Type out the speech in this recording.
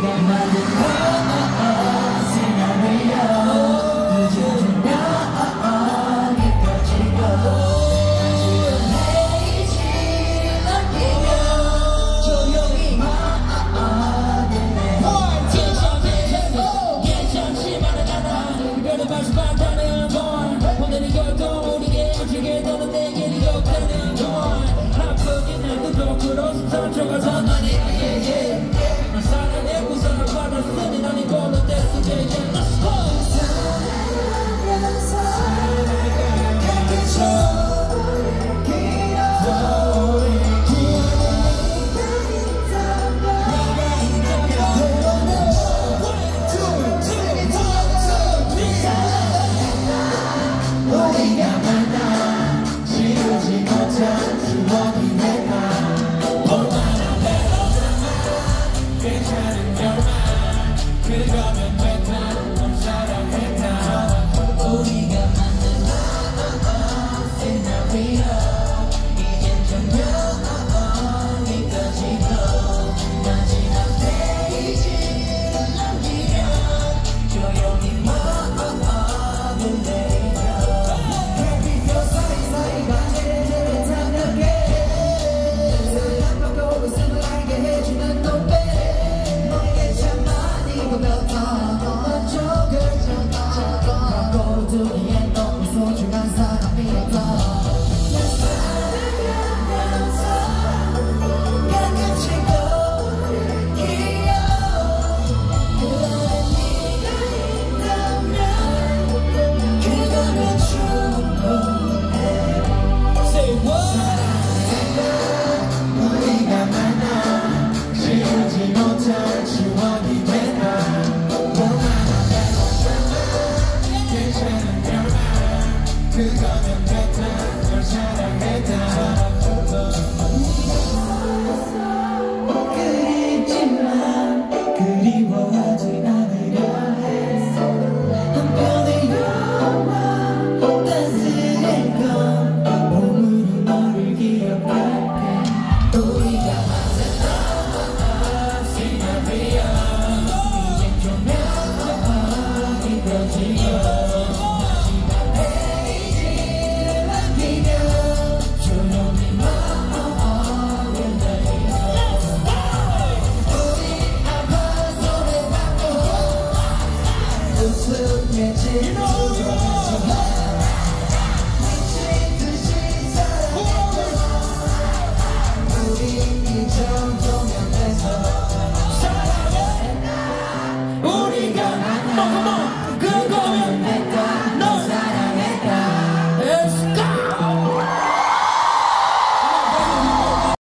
Yeah, yeah, yeah, yeah. Pick up 그거면 곁에 널 사랑해. just look at you. You know.